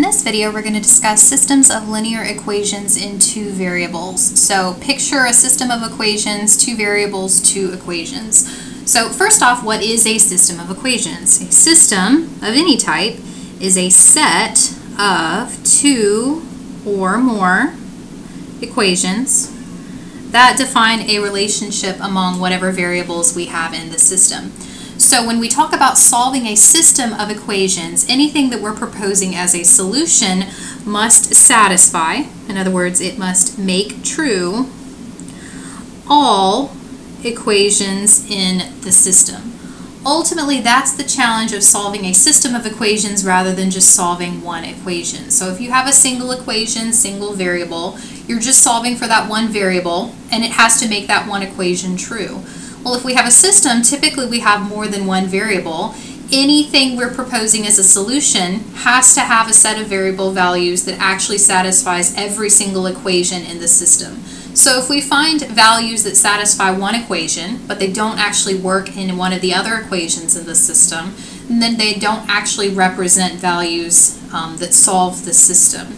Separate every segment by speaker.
Speaker 1: In this video, we're going to discuss systems of linear equations in two variables. So picture a system of equations, two variables, two equations. So first off, what is a system of equations? A system of any type is a set of two or more equations that define a relationship among whatever variables we have in the system. So when we talk about solving a system of equations, anything that we're proposing as a solution must satisfy, in other words, it must make true all equations in the system. Ultimately, that's the challenge of solving a system of equations rather than just solving one equation. So if you have a single equation, single variable, you're just solving for that one variable, and it has to make that one equation true. Well, if we have a system, typically we have more than one variable. Anything we're proposing as a solution has to have a set of variable values that actually satisfies every single equation in the system. So if we find values that satisfy one equation, but they don't actually work in one of the other equations in the system, then they don't actually represent values um, that solve the system.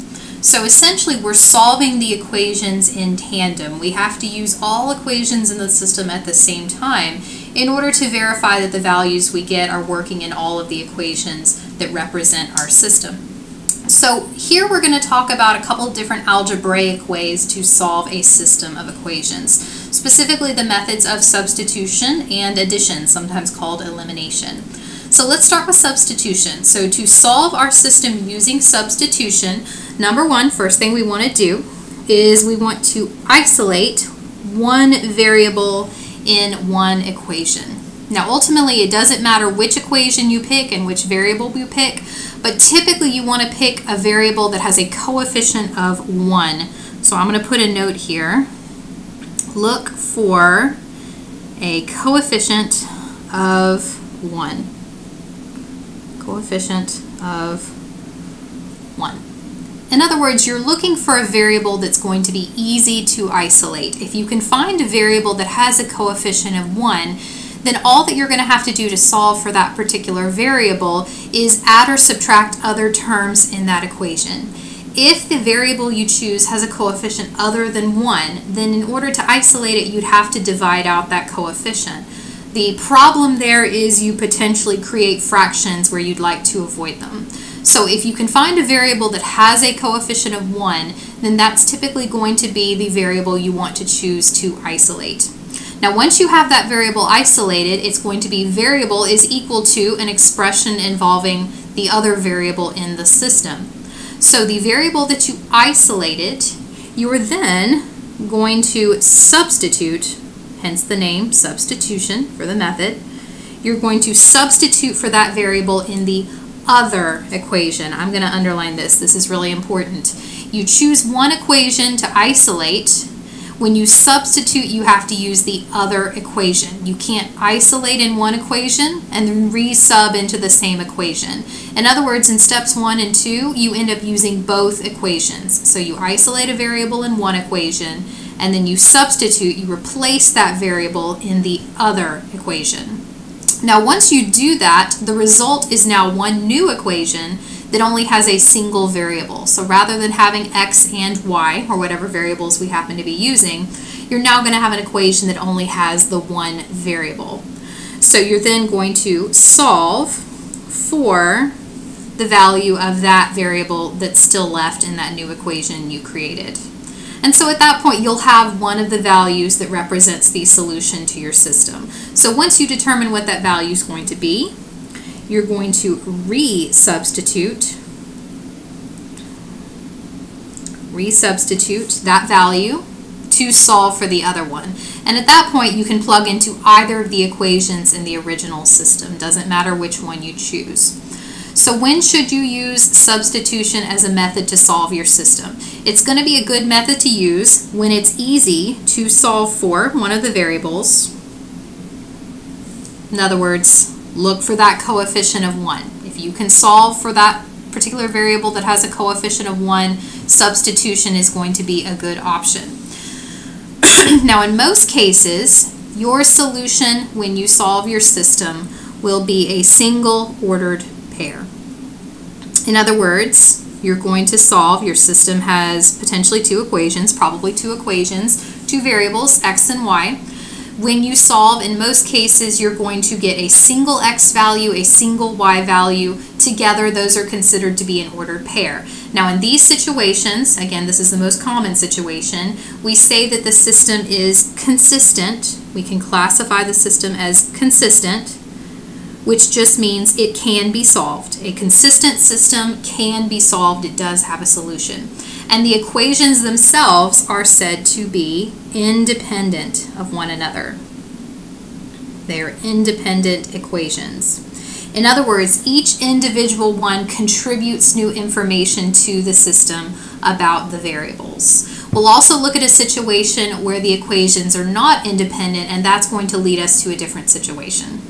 Speaker 1: So essentially we're solving the equations in tandem. We have to use all equations in the system at the same time in order to verify that the values we get are working in all of the equations that represent our system. So here we're going to talk about a couple different algebraic ways to solve a system of equations, specifically the methods of substitution and addition, sometimes called elimination. So let's start with substitution. So to solve our system using substitution, number one, first thing we want to do is we want to isolate one variable in one equation. Now ultimately it doesn't matter which equation you pick and which variable you pick, but typically you want to pick a variable that has a coefficient of 1. So I'm going to put a note here. Look for a coefficient of 1 coefficient of 1. In other words, you're looking for a variable that's going to be easy to isolate. If you can find a variable that has a coefficient of 1, then all that you're going to have to do to solve for that particular variable is add or subtract other terms in that equation. If the variable you choose has a coefficient other than 1, then in order to isolate it, you'd have to divide out that coefficient. The problem there is you potentially create fractions where you'd like to avoid them. So if you can find a variable that has a coefficient of 1, then that's typically going to be the variable you want to choose to isolate. Now once you have that variable isolated, it's going to be variable is equal to an expression involving the other variable in the system. So the variable that you isolated, you are then going to substitute hence the name substitution for the method. You're going to substitute for that variable in the other equation. I'm going to underline this. This is really important. You choose one equation to isolate. When you substitute, you have to use the other equation. You can't isolate in one equation and then resub into the same equation. In other words, in steps one and two, you end up using both equations. So you isolate a variable in one equation and then you substitute, you replace that variable in the other equation. Now once you do that, the result is now one new equation that only has a single variable. So rather than having x and y, or whatever variables we happen to be using, you're now going to have an equation that only has the one variable. So you're then going to solve for the value of that variable that's still left in that new equation you created. And so at that point, you'll have one of the values that represents the solution to your system. So once you determine what that value is going to be, you're going to resubstitute resubstitute that value to solve for the other one. And at that point, you can plug into either of the equations in the original system. Doesn't matter which one you choose. So when should you use substitution as a method to solve your system? It's going to be a good method to use when it's easy to solve for one of the variables. In other words, look for that coefficient of 1. If you can solve for that particular variable that has a coefficient of 1, substitution is going to be a good option. now in most cases, your solution when you solve your system will be a single ordered pair. In other words, you're going to solve, your system has potentially two equations, probably two equations, two variables, x and y. When you solve, in most cases, you're going to get a single x value, a single y value. Together, those are considered to be an ordered pair. Now, in these situations, again, this is the most common situation, we say that the system is consistent. We can classify the system as consistent which just means it can be solved. A consistent system can be solved. It does have a solution. And the equations themselves are said to be independent of one another. They are independent equations. In other words, each individual one contributes new information to the system about the variables. We'll also look at a situation where the equations are not independent and that's going to lead us to a different situation.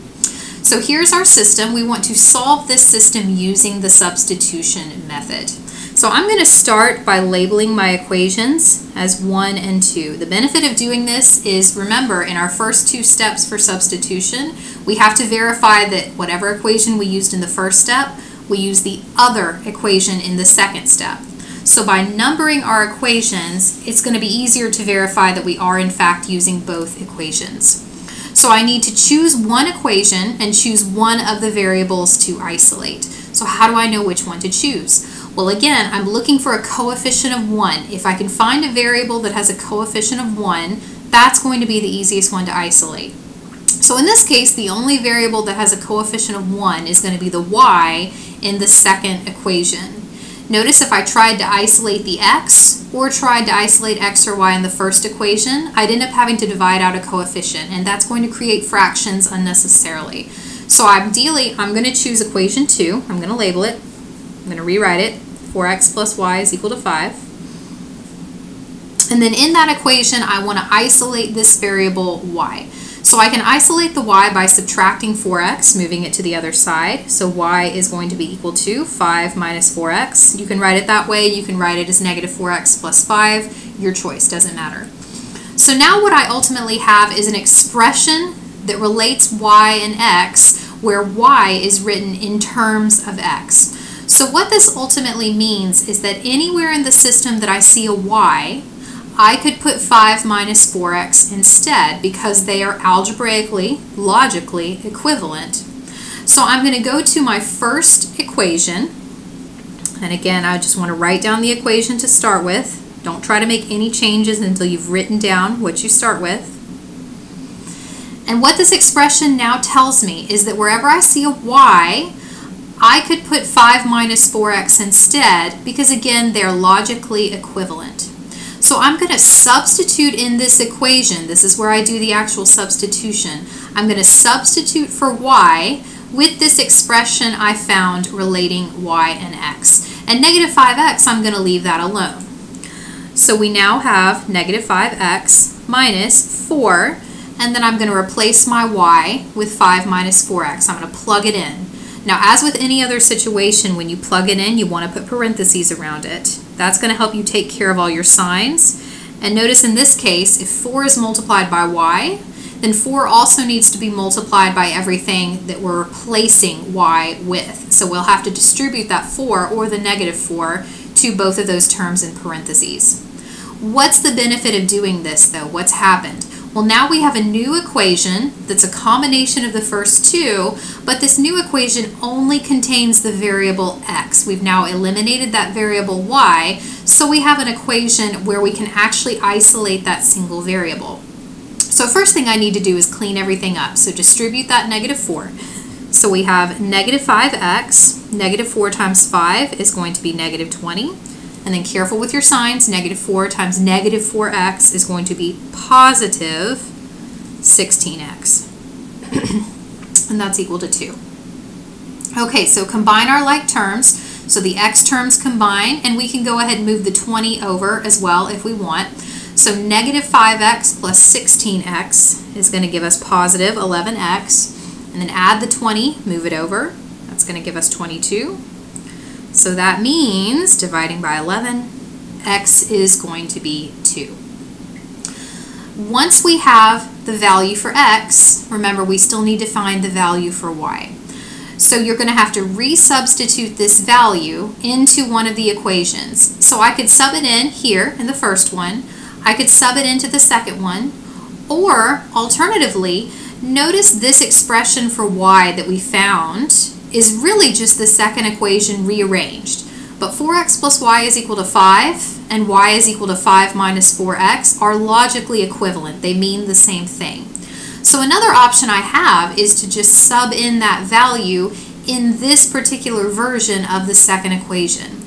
Speaker 1: So here's our system. We want to solve this system using the substitution method. So I'm going to start by labeling my equations as 1 and 2. The benefit of doing this is, remember, in our first two steps for substitution, we have to verify that whatever equation we used in the first step, we use the other equation in the second step. So by numbering our equations, it's going to be easier to verify that we are in fact using both equations. So I need to choose one equation and choose one of the variables to isolate. So how do I know which one to choose? Well, again, I'm looking for a coefficient of 1. If I can find a variable that has a coefficient of 1, that's going to be the easiest one to isolate. So in this case, the only variable that has a coefficient of 1 is going to be the y in the second equation. Notice if I tried to isolate the x or tried to isolate x or y in the first equation, I'd end up having to divide out a coefficient, and that's going to create fractions unnecessarily. So ideally, I'm going to choose equation 2. I'm going to label it. I'm going to rewrite it. 4x plus y is equal to 5. And then in that equation, I want to isolate this variable y. So I can isolate the y by subtracting 4x, moving it to the other side. So y is going to be equal to 5 minus 4x. You can write it that way. You can write it as negative 4x plus 5. Your choice, doesn't matter. So now what I ultimately have is an expression that relates y and x, where y is written in terms of x. So what this ultimately means is that anywhere in the system that I see a y, I could put 5 minus 4x instead because they are algebraically, logically equivalent. So I'm going to go to my first equation. And again, I just want to write down the equation to start with. Don't try to make any changes until you've written down what you start with. And what this expression now tells me is that wherever I see a y, I could put 5 minus 4x instead because again, they're logically equivalent. So I'm going to substitute in this equation. This is where I do the actual substitution. I'm going to substitute for y with this expression I found relating y and x. And negative 5x, I'm going to leave that alone. So we now have negative 5x minus 4, and then I'm going to replace my y with 5 minus 4x. I'm going to plug it in. Now, as with any other situation, when you plug it in, you want to put parentheses around it. That's going to help you take care of all your signs. And notice in this case, if 4 is multiplied by y, then 4 also needs to be multiplied by everything that we're replacing y with. So we'll have to distribute that 4 or the negative 4 to both of those terms in parentheses. What's the benefit of doing this though? What's happened? Well, now we have a new equation that's a combination of the first two, but this new equation only contains the variable x. We've now eliminated that variable y, so we have an equation where we can actually isolate that single variable. So first thing I need to do is clean everything up. So distribute that negative 4. So we have negative 5x, negative 4 times 5 is going to be negative 20. And then careful with your signs, negative 4 times negative 4x is going to be positive 16x. and that's equal to 2. Okay, so combine our like terms. So the x terms combine, and we can go ahead and move the 20 over as well if we want. So negative 5x plus 16x is going to give us positive 11x. And then add the 20, move it over. That's going to give us 22. So that means, dividing by 11, x is going to be 2. Once we have the value for x, remember we still need to find the value for y. So you're going to have to resubstitute this value into one of the equations. So I could sub it in here in the first one. I could sub it into the second one. Or alternatively, notice this expression for y that we found is really just the second equation rearranged. But 4x plus y is equal to 5 and y is equal to 5 minus 4x are logically equivalent. They mean the same thing. So another option I have is to just sub in that value in this particular version of the second equation.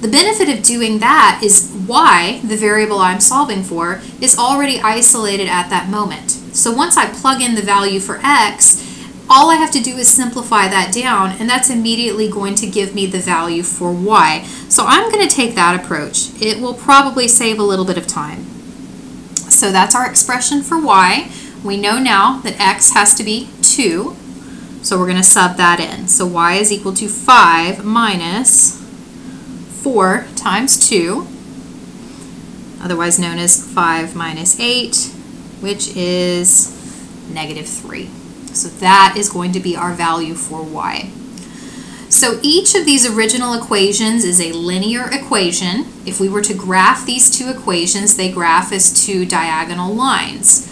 Speaker 1: The benefit of doing that is y, the variable I'm solving for, is already isolated at that moment. So once I plug in the value for x, all I have to do is simplify that down and that's immediately going to give me the value for y. So I'm going to take that approach. It will probably save a little bit of time. So that's our expression for y. We know now that x has to be 2, so we're going to sub that in. So y is equal to 5 minus 4 times 2, otherwise known as 5 minus 8, which is negative 3. So that is going to be our value for y. So each of these original equations is a linear equation. If we were to graph these two equations, they graph as two diagonal lines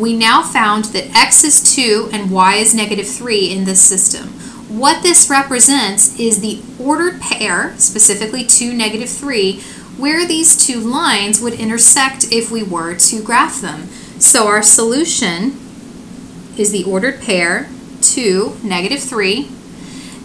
Speaker 1: we now found that x is 2 and y is negative 3 in this system. What this represents is the ordered pair, specifically 2, negative 3, where these two lines would intersect if we were to graph them. So our solution is the ordered pair 2, negative 3,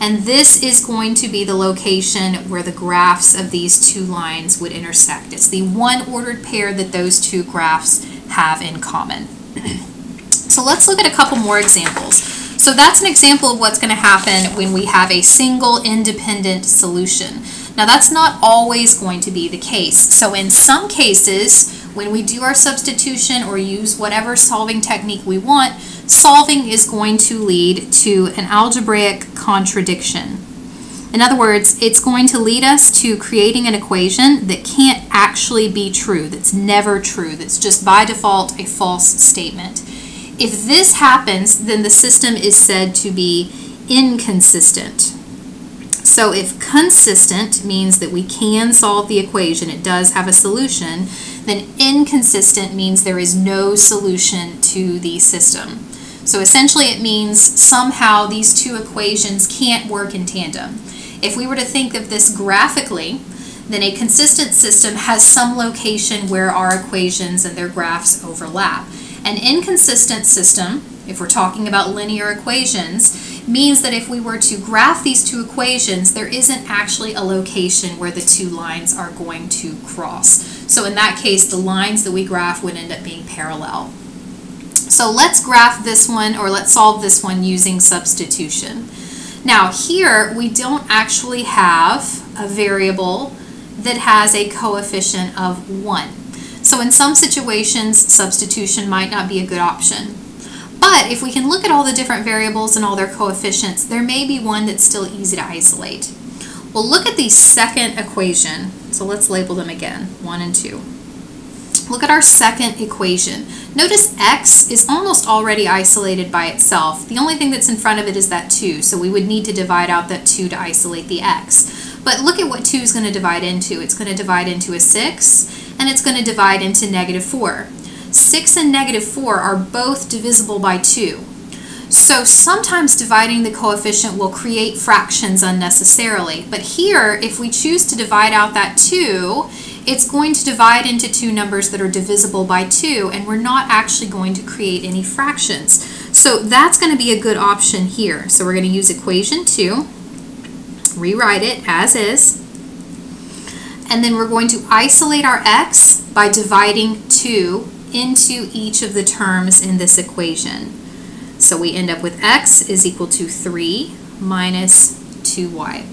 Speaker 1: and this is going to be the location where the graphs of these two lines would intersect. It's the one ordered pair that those two graphs have in common. so let's look at a couple more examples. So that's an example of what's going to happen when we have a single independent solution. Now that's not always going to be the case. So in some cases, when we do our substitution or use whatever solving technique we want, solving is going to lead to an algebraic contradiction. In other words, it's going to lead us to creating an equation that can't actually be true, that's never true, that's just by default a false statement. If this happens, then the system is said to be inconsistent. So if consistent means that we can solve the equation, it does have a solution, then inconsistent means there is no solution to the system. So essentially it means somehow these two equations can't work in tandem. If we were to think of this graphically, then a consistent system has some location where our equations and their graphs overlap. An inconsistent system, if we're talking about linear equations, means that if we were to graph these two equations, there isn't actually a location where the two lines are going to cross. So in that case, the lines that we graph would end up being parallel. So let's graph this one, or let's solve this one using substitution. Now here we don't actually have a variable that has a coefficient of 1. So in some situations substitution might not be a good option. But if we can look at all the different variables and all their coefficients, there may be one that's still easy to isolate. Well, look at the second equation. So let's label them again, 1 and 2. Look at our second equation. Notice x is almost already isolated by itself. The only thing that's in front of it is that 2, so we would need to divide out that 2 to isolate the x. But look at what 2 is going to divide into. It's going to divide into a 6, and it's going to divide into negative 4. 6 and negative 4 are both divisible by 2. So sometimes dividing the coefficient will create fractions unnecessarily. But here, if we choose to divide out that 2, it's going to divide into two numbers that are divisible by 2, and we're not actually going to create any fractions. So that's going to be a good option here. So we're going to use equation 2, rewrite it as is, and then we're going to isolate our x by dividing 2 into each of the terms in this equation. So we end up with x is equal to 3 minus 2y.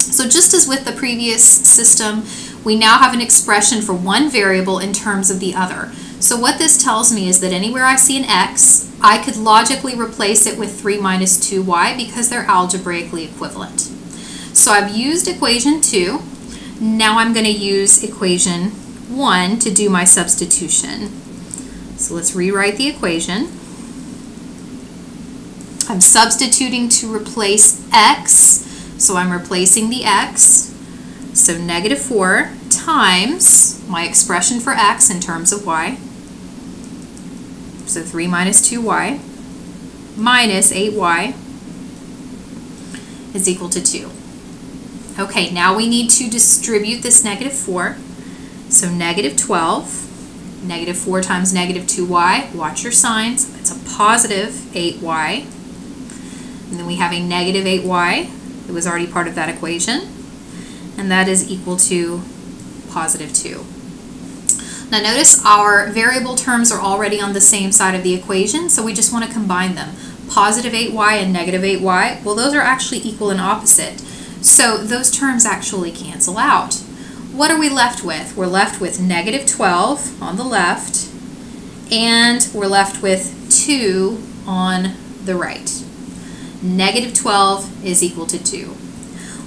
Speaker 1: So just as with the previous system, we now have an expression for one variable in terms of the other. So what this tells me is that anywhere I see an x, I could logically replace it with 3 minus 2y because they're algebraically equivalent. So I've used equation 2. Now I'm going to use equation 1 to do my substitution. So let's rewrite the equation. I'm substituting to replace x, so I'm replacing the x. So negative 4 times my expression for x in terms of y. So 3 minus 2y minus 8y is equal to 2. Okay, now we need to distribute this negative 4. So negative 12, negative 4 times negative 2y, watch your signs, it's a positive 8y. And then we have a negative 8y it was already part of that equation, and that is equal to positive 2. Now notice our variable terms are already on the same side of the equation, so we just want to combine them. Positive 8y and negative 8y, well those are actually equal and opposite. So those terms actually cancel out. What are we left with? We're left with negative 12 on the left, and we're left with 2 on the right. Negative 12 is equal to 2.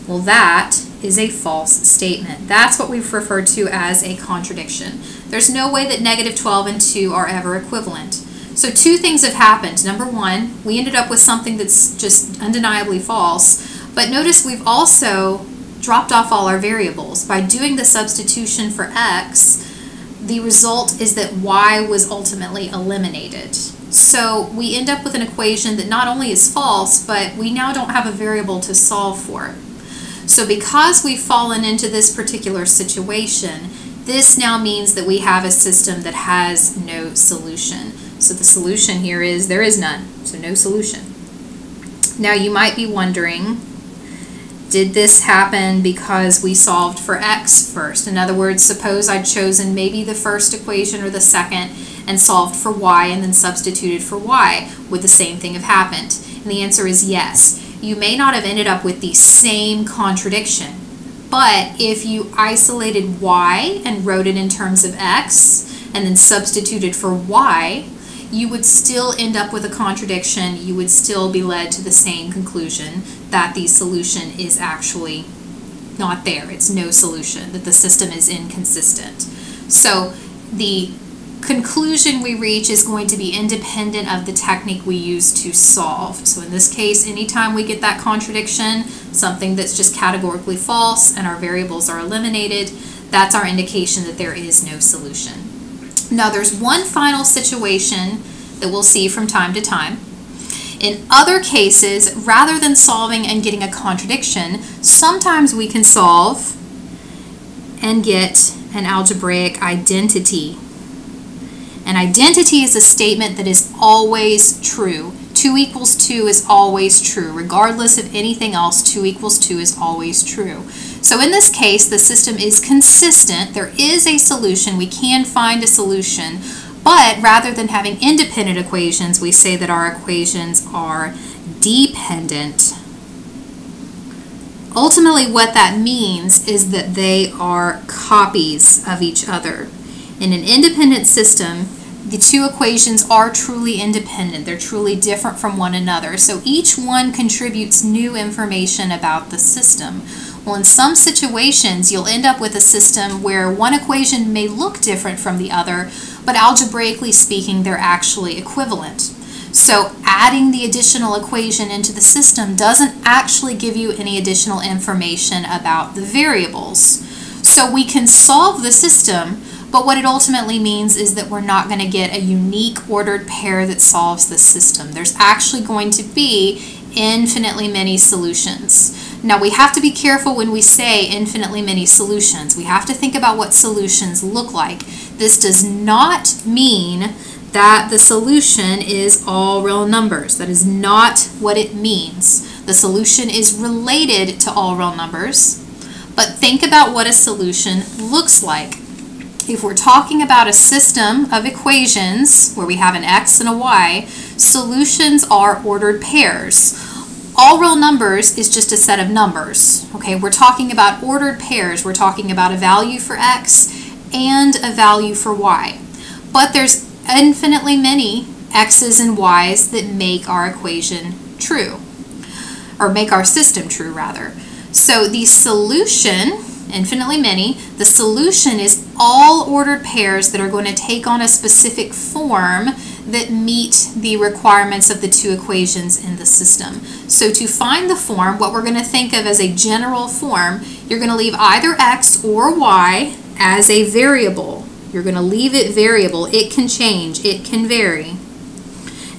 Speaker 1: Well, that is a false statement. That's what we've referred to as a contradiction. There's no way that negative 12 and 2 are ever equivalent. So two things have happened. Number one, we ended up with something that's just undeniably false. But notice we've also dropped off all our variables. By doing the substitution for x, the result is that y was ultimately eliminated. So we end up with an equation that not only is false, but we now don't have a variable to solve for. So because we've fallen into this particular situation, this now means that we have a system that has no solution. So the solution here is there is none, so no solution. Now you might be wondering, did this happen because we solved for x first? In other words, suppose I'd chosen maybe the first equation or the second and solved for y and then substituted for y. Would the same thing have happened? And the answer is yes you may not have ended up with the same contradiction. But if you isolated y and wrote it in terms of x and then substituted for y, you would still end up with a contradiction. You would still be led to the same conclusion that the solution is actually not there. It's no solution, that the system is inconsistent. So the conclusion we reach is going to be independent of the technique we use to solve. So in this case, anytime we get that contradiction, something that's just categorically false and our variables are eliminated, that's our indication that there is no solution. Now there's one final situation that we'll see from time to time. In other cases, rather than solving and getting a contradiction, sometimes we can solve and get an algebraic identity an identity is a statement that is always true. 2 equals 2 is always true. Regardless of anything else, 2 equals 2 is always true. So in this case, the system is consistent. There is a solution. We can find a solution. But rather than having independent equations, we say that our equations are dependent. Ultimately, what that means is that they are copies of each other. In an independent system, the two equations are truly independent. They're truly different from one another. So each one contributes new information about the system. Well, in some situations, you'll end up with a system where one equation may look different from the other, but algebraically speaking, they're actually equivalent. So adding the additional equation into the system doesn't actually give you any additional information about the variables. So we can solve the system but what it ultimately means is that we're not going to get a unique ordered pair that solves the system. There's actually going to be infinitely many solutions. Now we have to be careful when we say infinitely many solutions. We have to think about what solutions look like. This does not mean that the solution is all real numbers. That is not what it means. The solution is related to all real numbers, but think about what a solution looks like if we're talking about a system of equations where we have an x and a y, solutions are ordered pairs. All real numbers is just a set of numbers. Okay, we're talking about ordered pairs. We're talking about a value for x and a value for y. But there's infinitely many x's and y's that make our equation true, or make our system true rather. So the solution infinitely many. The solution is all ordered pairs that are going to take on a specific form that meet the requirements of the two equations in the system. So to find the form, what we're going to think of as a general form, you're going to leave either x or y as a variable. You're going to leave it variable. It can change. It can vary.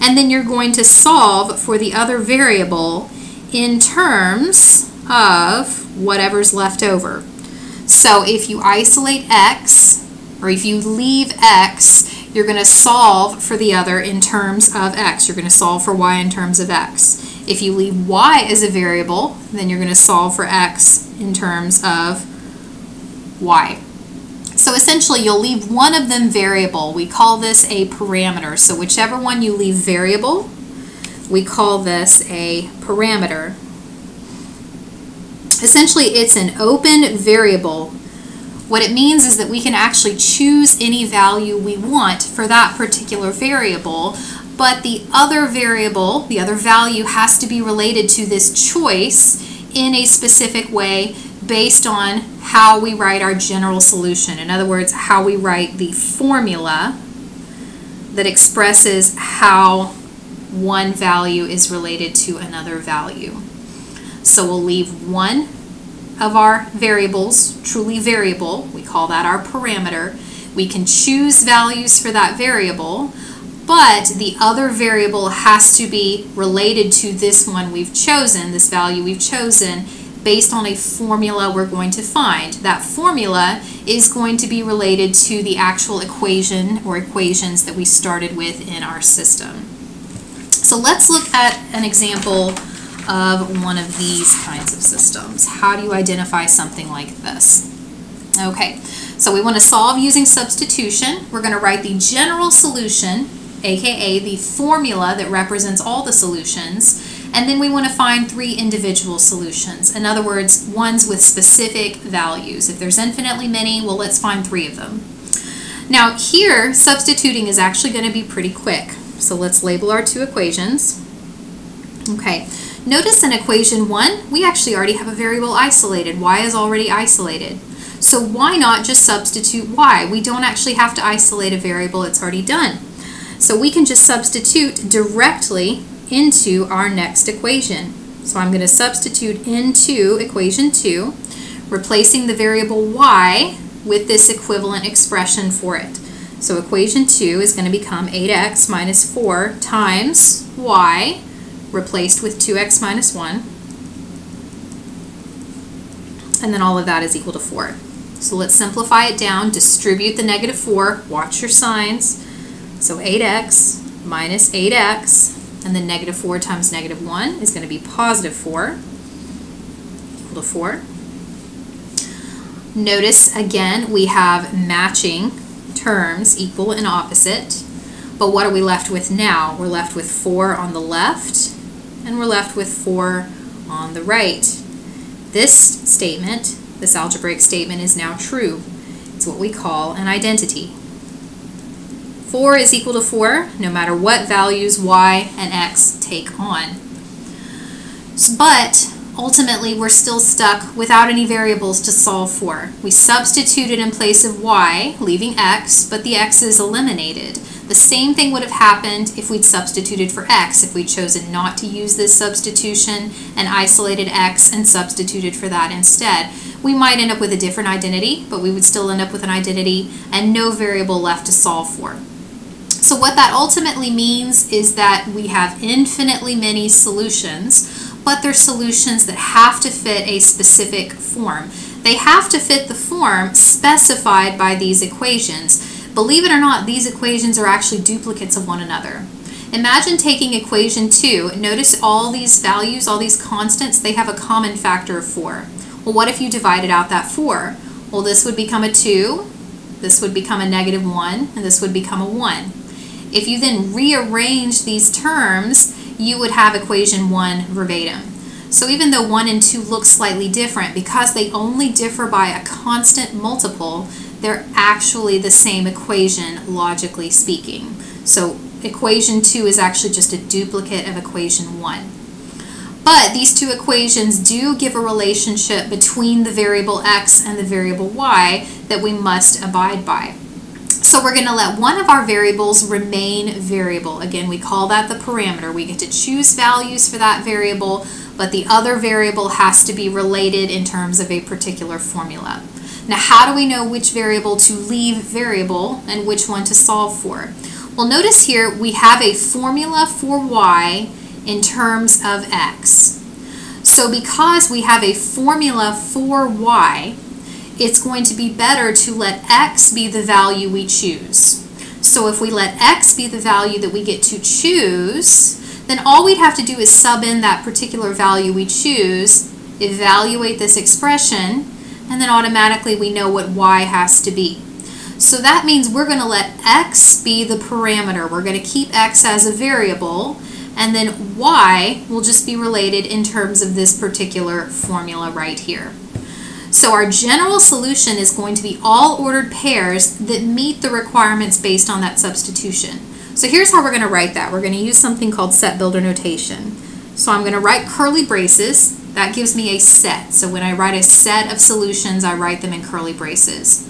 Speaker 1: And then you're going to solve for the other variable in terms of whatever's left over. So if you isolate x, or if you leave x, you're going to solve for the other in terms of x. You're going to solve for y in terms of x. If you leave y as a variable, then you're going to solve for x in terms of y. So essentially, you'll leave one of them variable. We call this a parameter. So whichever one you leave variable, we call this a parameter. Essentially, it's an open variable. What it means is that we can actually choose any value we want for that particular variable, but the other variable, the other value, has to be related to this choice in a specific way based on how we write our general solution. In other words, how we write the formula that expresses how one value is related to another value. So we'll leave one of our variables truly variable. We call that our parameter. We can choose values for that variable, but the other variable has to be related to this one we've chosen, this value we've chosen, based on a formula we're going to find. That formula is going to be related to the actual equation or equations that we started with in our system. So let's look at an example of one of these kinds of systems. How do you identify something like this? Okay, so we want to solve using substitution. We're going to write the general solution, aka the formula that represents all the solutions, and then we want to find three individual solutions. In other words, ones with specific values. If there's infinitely many, well, let's find three of them. Now here, substituting is actually going to be pretty quick. So let's label our two equations. Okay, notice in equation one, we actually already have a variable isolated. y is already isolated. So why not just substitute y? We don't actually have to isolate a variable, it's already done. So we can just substitute directly into our next equation. So I'm going to substitute into equation 2, replacing the variable y with this equivalent expression for it. So equation 2 is going to become 8x minus 4 times y replaced with 2x minus 1. And then all of that is equal to 4. So let's simplify it down, distribute the negative 4, watch your signs. So 8x minus 8x, and then negative 4 times negative 1 is going to be positive 4, equal to 4. Notice again we have matching terms, equal and opposite. But what are we left with now? We're left with 4 on the left, and we're left with 4 on the right. This statement, this algebraic statement, is now true. It's what we call an identity. 4 is equal to 4 no matter what values y and x take on. But ultimately we're still stuck without any variables to solve for. We substituted in place of y, leaving x, but the x is eliminated. The same thing would have happened if we'd substituted for x, if we'd chosen not to use this substitution and isolated x and substituted for that instead. We might end up with a different identity, but we would still end up with an identity and no variable left to solve for. So what that ultimately means is that we have infinitely many solutions but they're solutions that have to fit a specific form. They have to fit the form specified by these equations. Believe it or not, these equations are actually duplicates of one another. Imagine taking equation 2. Notice all these values, all these constants, they have a common factor of 4. Well, what if you divided out that 4? Well, this would become a 2, this would become a negative 1, and this would become a 1. If you then rearrange these terms, you would have equation 1 verbatim. So even though 1 and 2 look slightly different, because they only differ by a constant multiple, they're actually the same equation, logically speaking. So equation 2 is actually just a duplicate of equation 1. But these two equations do give a relationship between the variable x and the variable y that we must abide by. So we're going to let one of our variables remain variable. Again, we call that the parameter. We get to choose values for that variable, but the other variable has to be related in terms of a particular formula. Now, how do we know which variable to leave variable and which one to solve for? Well, notice here we have a formula for y in terms of x. So because we have a formula for y, it's going to be better to let x be the value we choose. So if we let x be the value that we get to choose, then all we'd have to do is sub in that particular value we choose, evaluate this expression, and then automatically we know what y has to be. So that means we're going to let x be the parameter. We're going to keep x as a variable, and then y will just be related in terms of this particular formula right here. So our general solution is going to be all ordered pairs that meet the requirements based on that substitution. So here's how we're going to write that. We're going to use something called set builder notation. So I'm going to write curly braces. That gives me a set. So when I write a set of solutions, I write them in curly braces.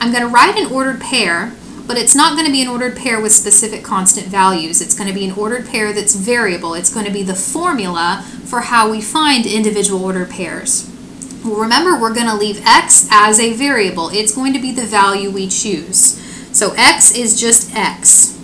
Speaker 1: I'm going to write an ordered pair, but it's not going to be an ordered pair with specific constant values. It's going to be an ordered pair that's variable. It's going to be the formula for how we find individual ordered pairs. Well, remember, we're going to leave x as a variable. It's going to be the value we choose. So x is just x.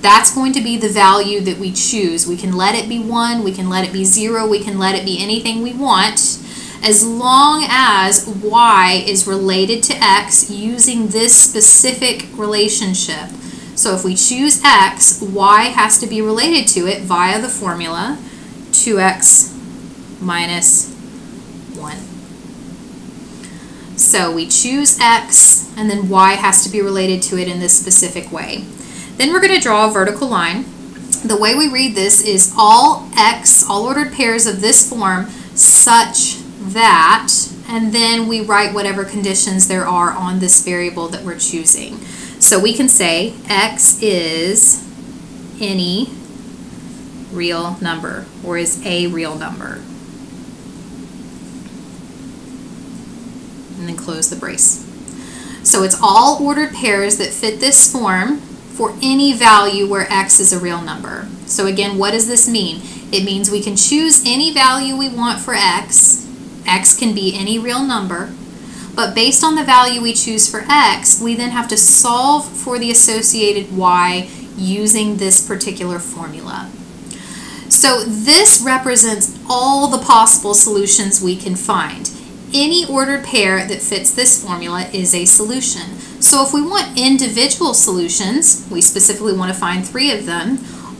Speaker 1: That's going to be the value that we choose. We can let it be 1, we can let it be 0, we can let it be anything we want as long as y is related to x using this specific relationship. So if we choose x, y has to be related to it via the formula 2x minus 1. So we choose x, and then y has to be related to it in this specific way. Then we're going to draw a vertical line. The way we read this is all x, all ordered pairs of this form, such that, and then we write whatever conditions there are on this variable that we're choosing. So we can say x is any real number, or is a real number. And then close the brace. So it's all ordered pairs that fit this form for any value where x is a real number. So again, what does this mean? It means we can choose any value we want for x. x can be any real number. But based on the value we choose for x, we then have to solve for the associated y using this particular formula. So this represents all the possible solutions we can find. Any ordered pair that fits this formula is a solution. So if we want individual solutions, we specifically want to find three of them,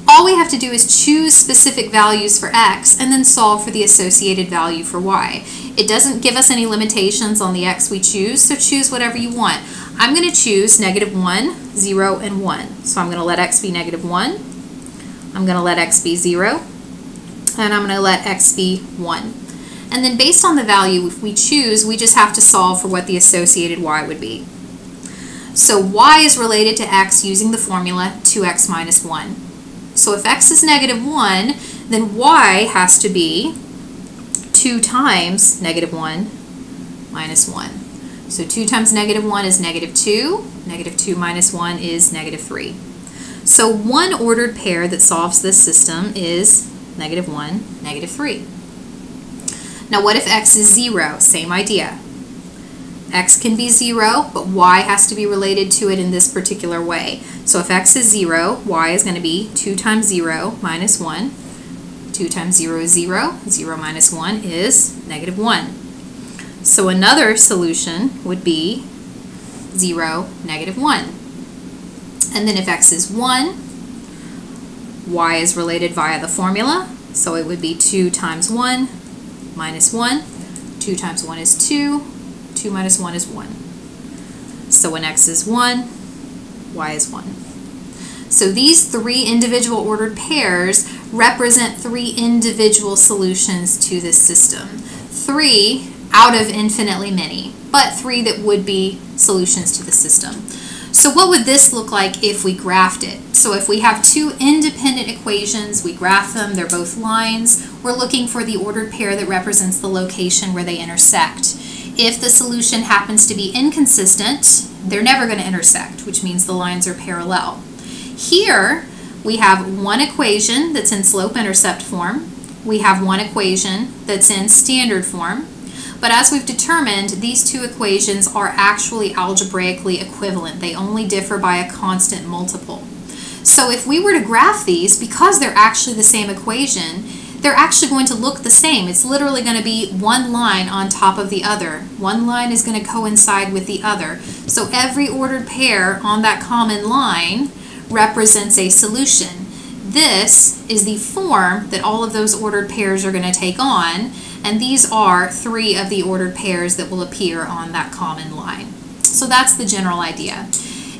Speaker 1: all we have to do is choose specific values for x and then solve for the associated value for y. It doesn't give us any limitations on the x we choose, so choose whatever you want. I'm going to choose negative 1, 0, and 1. So I'm going to let x be negative 1. I'm going to let x be 0. And I'm going to let x be 1. And then based on the value we choose, we just have to solve for what the associated y would be. So y is related to x using the formula 2x minus 1. So if x is negative 1, then y has to be 2 times negative 1 minus 1. So 2 times negative 1 is negative 2. Negative 2 minus 1 is negative 3. So one ordered pair that solves this system is negative 1, negative 3. Now what if x is 0? Same idea x can be 0, but y has to be related to it in this particular way. So if x is 0, y is going to be 2 times 0 minus 1. 2 times 0 is 0. 0 minus 1 is negative 1. So another solution would be 0, negative 1. And then if x is 1, y is related via the formula. So it would be 2 times 1 minus 1. 2 times 1 is 2. 2 minus 1 is 1. So when x is 1, y is 1. So these three individual ordered pairs represent three individual solutions to this system. Three out of infinitely many, but three that would be solutions to the system. So what would this look like if we graphed it? So if we have two independent equations, we graph them, they're both lines, we're looking for the ordered pair that represents the location where they intersect. If the solution happens to be inconsistent, they're never going to intersect, which means the lines are parallel. Here, we have one equation that's in slope-intercept form. We have one equation that's in standard form. But as we've determined, these two equations are actually algebraically equivalent. They only differ by a constant multiple. So if we were to graph these, because they're actually the same equation, they're actually going to look the same. It's literally going to be one line on top of the other. One line is going to coincide with the other. So every ordered pair on that common line represents a solution. This is the form that all of those ordered pairs are going to take on, and these are three of the ordered pairs that will appear on that common line. So that's the general idea.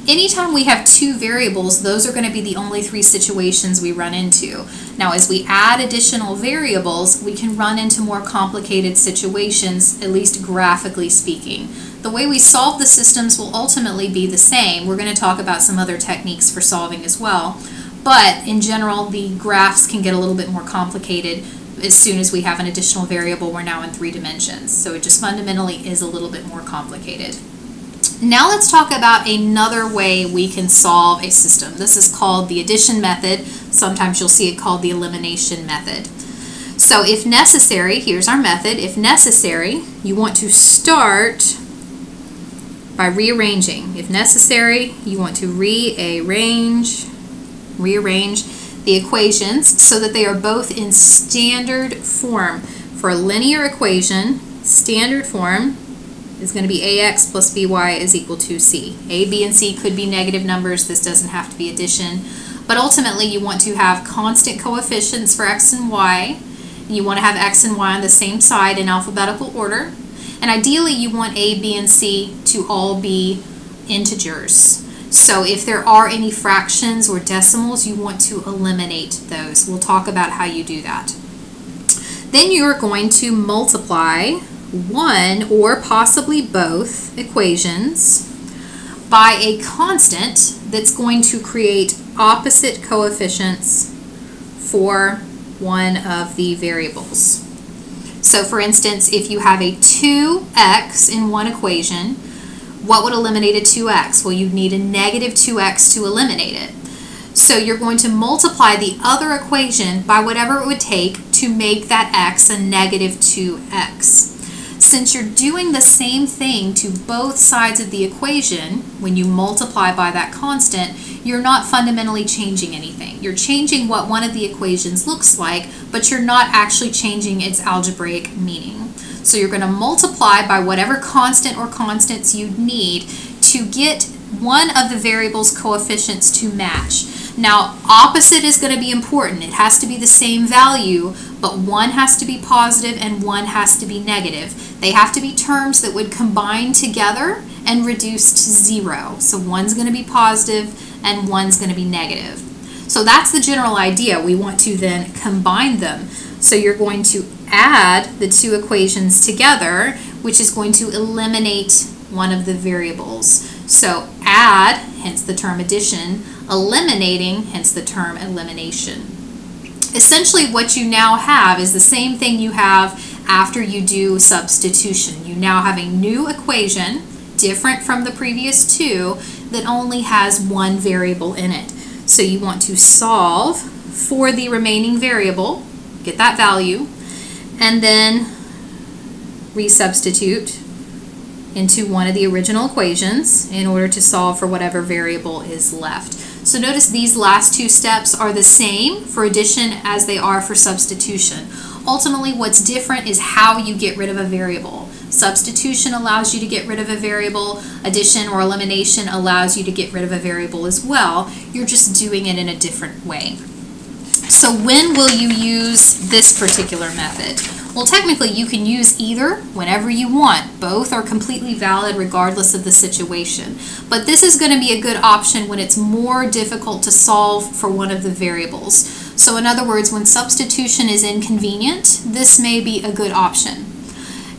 Speaker 1: Anytime we have two variables, those are going to be the only three situations we run into. Now, as we add additional variables, we can run into more complicated situations, at least graphically speaking. The way we solve the systems will ultimately be the same. We're going to talk about some other techniques for solving as well. But in general, the graphs can get a little bit more complicated as soon as we have an additional variable. We're now in three dimensions. So it just fundamentally is a little bit more complicated. Now let's talk about another way we can solve a system. This is called the addition method. Sometimes you'll see it called the elimination method. So if necessary, here's our method. If necessary, you want to start by rearranging. If necessary, you want to rearrange, rearrange the equations so that they are both in standard form. For a linear equation, standard form, is going to be ax plus by is equal to c. a, b, and c could be negative numbers. This doesn't have to be addition. But ultimately, you want to have constant coefficients for x and y. You want to have x and y on the same side in alphabetical order. And ideally, you want a, b, and c to all be integers. So if there are any fractions or decimals, you want to eliminate those. We'll talk about how you do that. Then you're going to multiply one or possibly both equations by a constant that's going to create opposite coefficients for one of the variables. So for instance, if you have a 2x in one equation, what would eliminate a 2x? Well, you'd need a negative 2x to eliminate it. So you're going to multiply the other equation by whatever it would take to make that x a negative 2x since you're doing the same thing to both sides of the equation, when you multiply by that constant, you're not fundamentally changing anything. You're changing what one of the equations looks like, but you're not actually changing its algebraic meaning. So you're going to multiply by whatever constant or constants you need to get one of the variable's coefficients to match. Now, opposite is going to be important. It has to be the same value, but one has to be positive and one has to be negative. They have to be terms that would combine together and reduce to zero. So one's going to be positive and one's going to be negative. So that's the general idea. We want to then combine them. So you're going to add the two equations together, which is going to eliminate one of the variables. So add, hence the term addition, eliminating, hence the term elimination. Essentially what you now have is the same thing you have after you do substitution. You now have a new equation, different from the previous two, that only has one variable in it. So you want to solve for the remaining variable, get that value, and then resubstitute into one of the original equations in order to solve for whatever variable is left. So notice these last two steps are the same for addition as they are for substitution. Ultimately, what's different is how you get rid of a variable. Substitution allows you to get rid of a variable. Addition or elimination allows you to get rid of a variable as well. You're just doing it in a different way. So when will you use this particular method? Well, technically, you can use either whenever you want. Both are completely valid regardless of the situation. But this is going to be a good option when it's more difficult to solve for one of the variables. So in other words, when substitution is inconvenient, this may be a good option.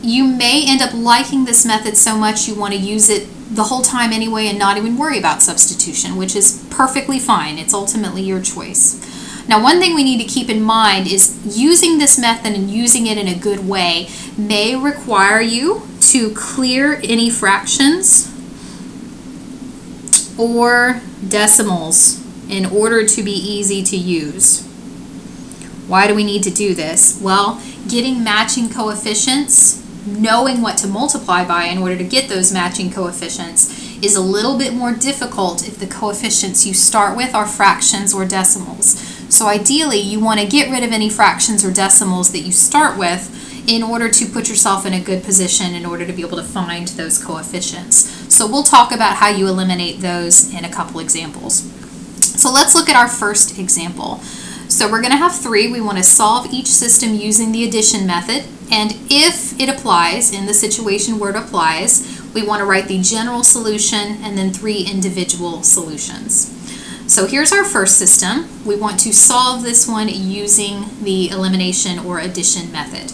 Speaker 1: You may end up liking this method so much you want to use it the whole time anyway and not even worry about substitution, which is perfectly fine. It's ultimately your choice. Now, one thing we need to keep in mind is using this method and using it in a good way may require you to clear any fractions or decimals in order to be easy to use. Why do we need to do this? Well, getting matching coefficients, knowing what to multiply by in order to get those matching coefficients is a little bit more difficult if the coefficients you start with are fractions or decimals. So ideally, you want to get rid of any fractions or decimals that you start with in order to put yourself in a good position in order to be able to find those coefficients. So we'll talk about how you eliminate those in a couple examples. So let's look at our first example. So we're going to have three. We want to solve each system using the addition method. And if it applies, in the situation where it applies, we want to write the general solution and then three individual solutions. So here's our first system. We want to solve this one using the elimination or addition method.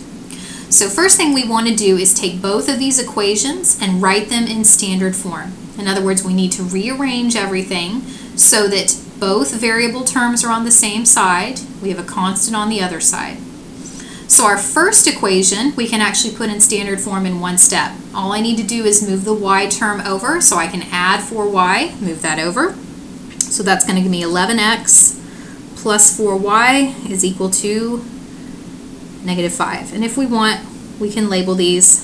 Speaker 1: So first thing we want to do is take both of these equations and write them in standard form. In other words, we need to rearrange everything so that both variable terms are on the same side. We have a constant on the other side. So our first equation we can actually put in standard form in one step. All I need to do is move the y term over so I can add 4y, move that over. So that's going to give me 11x plus 4y is equal to negative 5. And if we want, we can label these.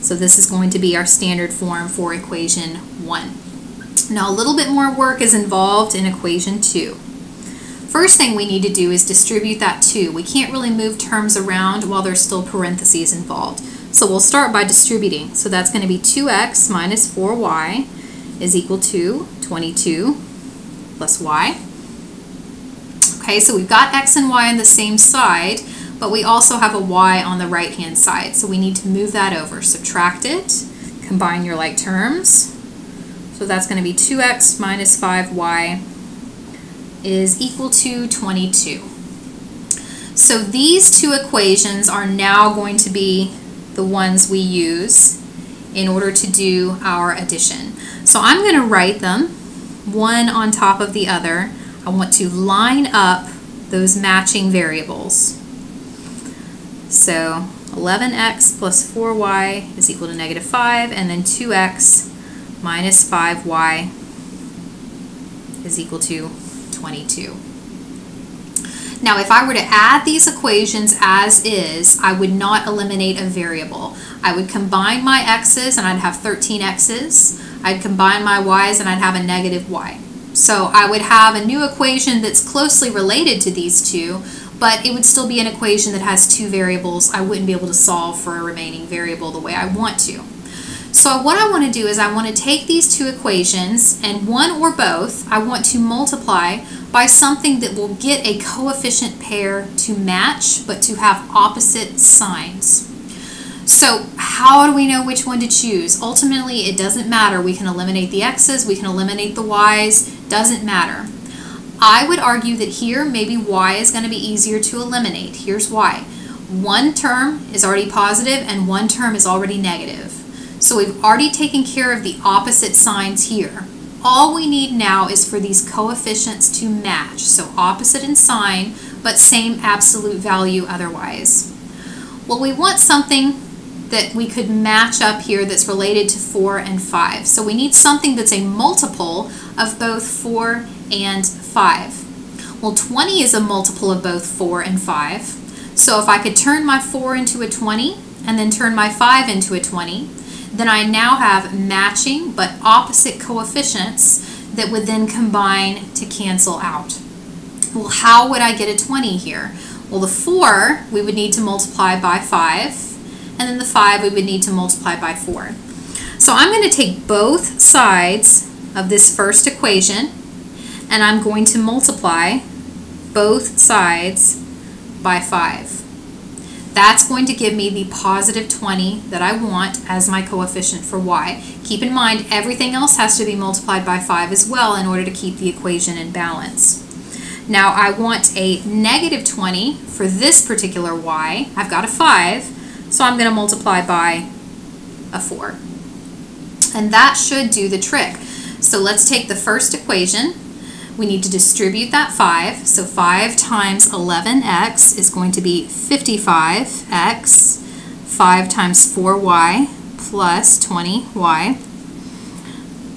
Speaker 1: So this is going to be our standard form for equation 1. Now a little bit more work is involved in equation 2. First thing we need to do is distribute that 2. We can't really move terms around while there's still parentheses involved. So we'll start by distributing. So that's going to be 2x minus 4y is equal to 22 plus y. Okay, so we've got x and y on the same side, but we also have a y on the right-hand side. So we need to move that over. Subtract it, combine your like terms. So that's going to be 2x minus 5y is equal to 22. So these two equations are now going to be the ones we use in order to do our addition. So I'm going to write them one on top of the other. I want to line up those matching variables. So 11x plus 4y is equal to negative 5, and then 2x minus 5y is equal to 22. Now, if I were to add these equations as is, I would not eliminate a variable. I would combine my x's and I'd have 13 x's. I'd combine my y's and I'd have a negative y. So I would have a new equation that's closely related to these two, but it would still be an equation that has two variables. I wouldn't be able to solve for a remaining variable the way I want to. So what I want to do is I want to take these two equations and one or both I want to multiply by something that will get a coefficient pair to match but to have opposite signs. So how do we know which one to choose? Ultimately, it doesn't matter. We can eliminate the x's, we can eliminate the y's, doesn't matter. I would argue that here maybe y is going to be easier to eliminate. Here's why. One term is already positive and one term is already negative. So we've already taken care of the opposite signs here. All we need now is for these coefficients to match. So opposite in sign, but same absolute value otherwise. Well, we want something that we could match up here that's related to 4 and 5. So we need something that's a multiple of both 4 and 5. Well, 20 is a multiple of both 4 and 5. So if I could turn my 4 into a 20 and then turn my 5 into a 20, then I now have matching but opposite coefficients that would then combine to cancel out. Well, how would I get a 20 here? Well, the 4 we would need to multiply by 5, and then the 5 we would need to multiply by 4. So I'm going to take both sides of this first equation, and I'm going to multiply both sides by 5. That's going to give me the positive 20 that I want as my coefficient for y. Keep in mind, everything else has to be multiplied by 5 as well in order to keep the equation in balance. Now I want a negative 20 for this particular y. I've got a 5, so I'm going to multiply by a 4. And that should do the trick. So let's take the first equation, we need to distribute that 5. So 5 times 11x is going to be 55x. 5 times 4y plus 20y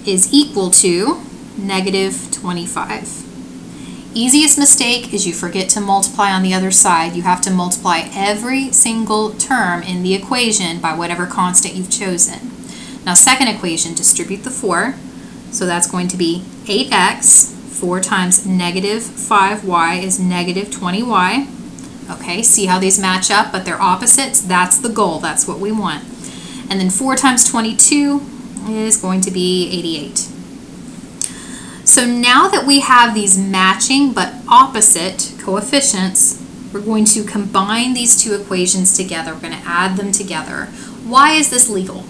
Speaker 1: is equal to negative 25. Easiest mistake is you forget to multiply on the other side. You have to multiply every single term in the equation by whatever constant you've chosen. Now second equation, distribute the 4. So that's going to be 8x, 4 times negative 5y is negative 20y. Okay, see how these match up, but they're opposites? That's the goal, that's what we want. And then 4 times 22 is going to be 88. So now that we have these matching but opposite coefficients, we're going to combine these two equations together. We're going to add them together. Why is this legal?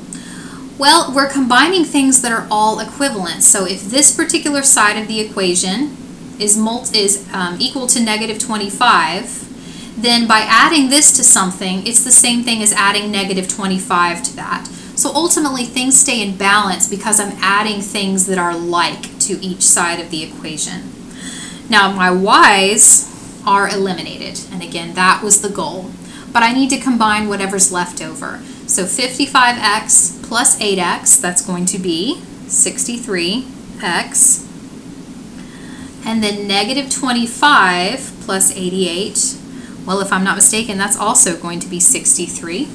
Speaker 1: Well, we're combining things that are all equivalent. So if this particular side of the equation is, is um, equal to negative 25, then by adding this to something, it's the same thing as adding negative 25 to that. So ultimately things stay in balance because I'm adding things that are like to each side of the equation. Now my y's are eliminated, and again that was the goal. But I need to combine whatever's left over. So 55x plus 8x, that's going to be 63x. And then negative 25 plus 88, well if I'm not mistaken, that's also going to be 63.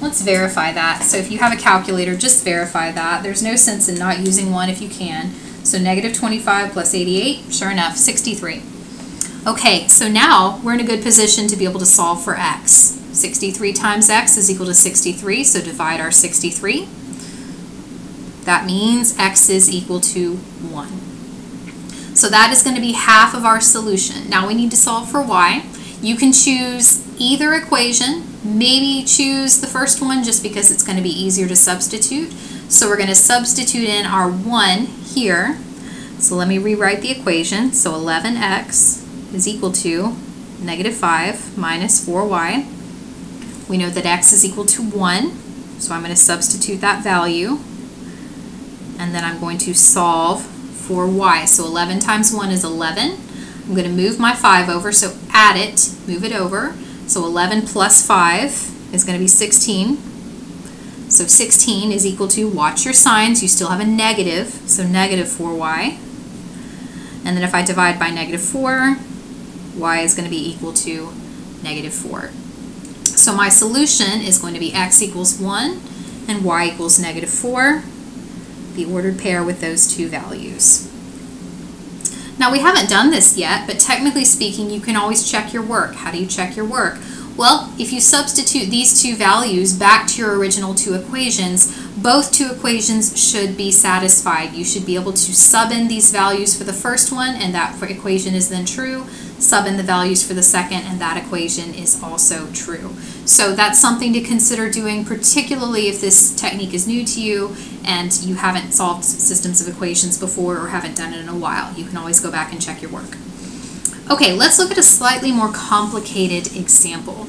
Speaker 1: Let's verify that. So if you have a calculator, just verify that. There's no sense in not using one if you can. So negative 25 plus 88, sure enough, 63. Okay, so now we're in a good position to be able to solve for x. 63 times x is equal to 63, so divide our 63. That means x is equal to 1. So that is going to be half of our solution. Now we need to solve for y. You can choose either equation Maybe choose the first one just because it's going to be easier to substitute. So we're going to substitute in our 1 here. So let me rewrite the equation. So 11x is equal to negative 5 minus 4y. We know that x is equal to 1, so I'm going to substitute that value. And then I'm going to solve for y. So 11 times 1 is 11. I'm going to move my 5 over, so add it, move it over. So 11 plus 5 is going to be 16. So 16 is equal to, watch your signs, you still have a negative, so negative 4y. And then if I divide by negative 4, y is going to be equal to negative 4. So my solution is going to be x equals 1 and y equals negative 4, the ordered pair with those two values. Now we haven't done this yet, but technically speaking, you can always check your work. How do you check your work? Well, if you substitute these two values back to your original two equations, both two equations should be satisfied. You should be able to sub in these values for the first one, and that equation is then true. Sub in the values for the second, and that equation is also true. So that's something to consider doing, particularly if this technique is new to you and you haven't solved systems of equations before or haven't done it in a while. You can always go back and check your work. Okay, let's look at a slightly more complicated example.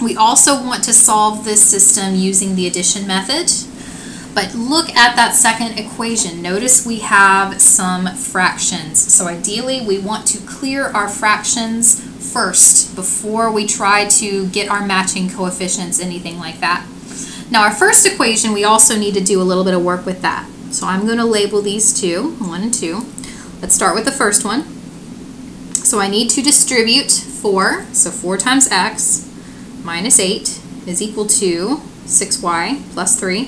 Speaker 1: We also want to solve this system using the addition method, but look at that second equation. Notice we have some fractions. So ideally, we want to clear our fractions first before we try to get our matching coefficients, anything like that. Now our first equation, we also need to do a little bit of work with that. So I'm going to label these two, one and two. Let's start with the first one. So I need to distribute 4, so 4 times x minus 8 is equal to 6y plus 3.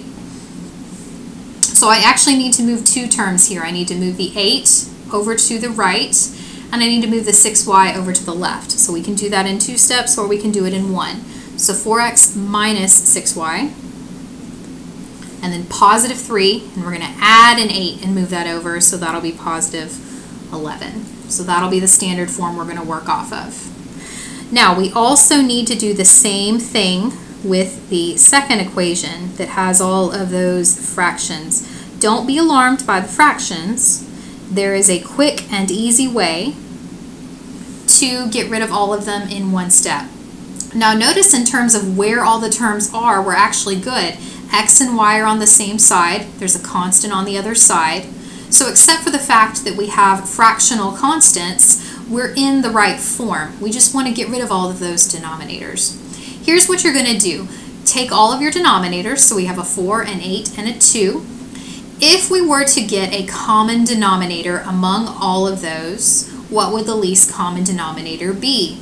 Speaker 1: So I actually need to move two terms here. I need to move the 8 over to the right, and I need to move the 6y over to the left. So we can do that in two steps, or we can do it in one. So 4x minus 6y, and then positive 3, and we're going to add an 8 and move that over, so that'll be positive 11. So that'll be the standard form we're going to work off of. Now we also need to do the same thing with the second equation that has all of those fractions. Don't be alarmed by the fractions. There is a quick and easy way to get rid of all of them in one step. Now notice in terms of where all the terms are, we're actually good. X and Y are on the same side. There's a constant on the other side. So except for the fact that we have fractional constants, we're in the right form. We just want to get rid of all of those denominators. Here's what you're going to do. Take all of your denominators, so we have a 4, an 8, and a 2. If we were to get a common denominator among all of those, what would the least common denominator be?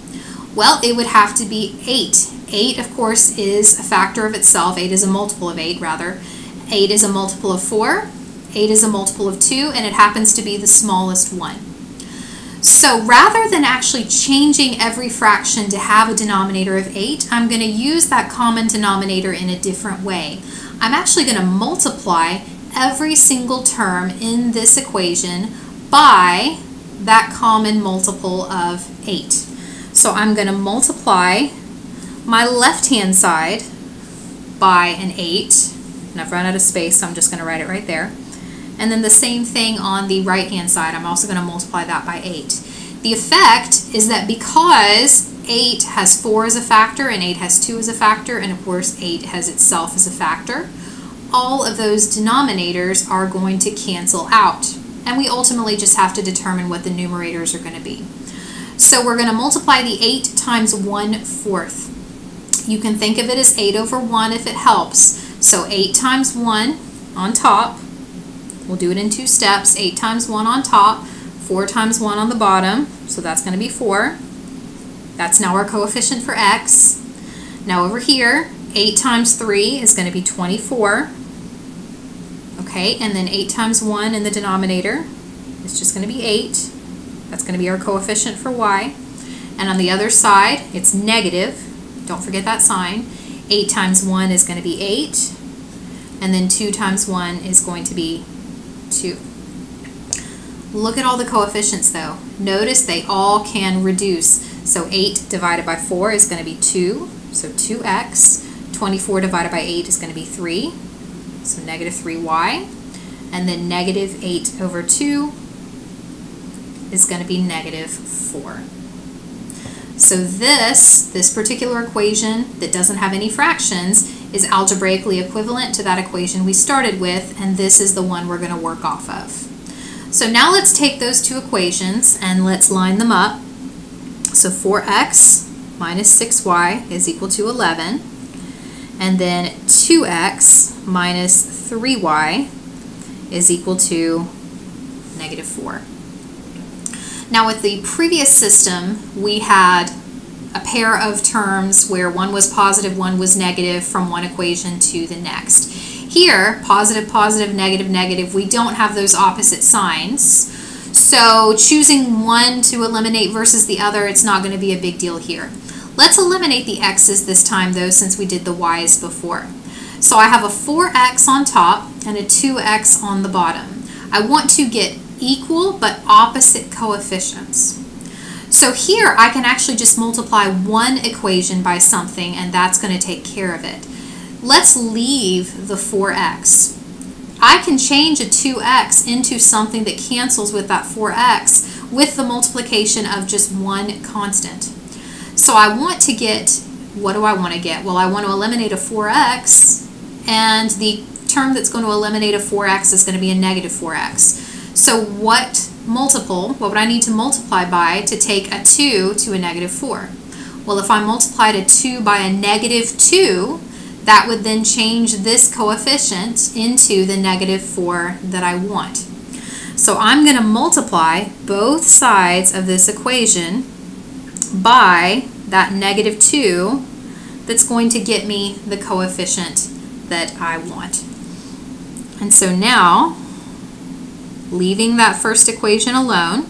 Speaker 1: Well, it would have to be 8. 8, of course, is a factor of itself. 8 is a multiple of 8, rather. 8 is a multiple of 4. 8 is a multiple of 2, and it happens to be the smallest one. So rather than actually changing every fraction to have a denominator of 8, I'm going to use that common denominator in a different way. I'm actually going to multiply every single term in this equation by that common multiple of 8. So I'm going to multiply my left-hand side by an 8, and I've run out of space, so I'm just going to write it right there. And then the same thing on the right-hand side, I'm also going to multiply that by 8. The effect is that because 8 has 4 as a factor and 8 has 2 as a factor, and of course 8 has itself as a factor, all of those denominators are going to cancel out. And we ultimately just have to determine what the numerators are going to be. So we're going to multiply the 8 times 1 fourth. You can think of it as 8 over 1 if it helps. So 8 times 1 on top We'll do it in two steps. 8 times 1 on top, 4 times 1 on the bottom. So that's going to be 4. That's now our coefficient for x. Now over here, 8 times 3 is going to be 24. Okay, and then 8 times 1 in the denominator is just going to be 8. That's going to be our coefficient for y. And on the other side, it's negative. Don't forget that sign. 8 times 1 is going to be 8. And then 2 times 1 is going to be 2. Look at all the coefficients though. Notice they all can reduce. So 8 divided by 4 is going to be 2, so 2x. 24 divided by 8 is going to be 3, so negative 3y. And then negative 8 over 2 is going to be negative 4. So this, this particular equation that doesn't have any fractions is algebraically equivalent to that equation we started with, and this is the one we're going to work off of. So now let's take those two equations and let's line them up. So 4x minus 6y is equal to 11, and then 2x minus 3y is equal to negative 4. Now with the previous system, we had a pair of terms where one was positive, one was negative from one equation to the next. Here, positive, positive, negative, negative, we don't have those opposite signs. So choosing one to eliminate versus the other, it's not going to be a big deal here. Let's eliminate the x's this time though since we did the y's before. So I have a 4x on top and a 2x on the bottom. I want to get equal but opposite coefficients. So here I can actually just multiply one equation by something and that's going to take care of it. Let's leave the 4x. I can change a 2x into something that cancels with that 4x with the multiplication of just one constant. So I want to get, what do I want to get? Well, I want to eliminate a 4x and the term that's going to eliminate a 4x is going to be a negative 4x. So what multiple, what would I need to multiply by to take a 2 to a negative 4? Well, if I multiplied a 2 by a negative 2, that would then change this coefficient into the negative 4 that I want. So I'm going to multiply both sides of this equation by that negative 2 that's going to get me the coefficient that I want. And so now leaving that first equation alone,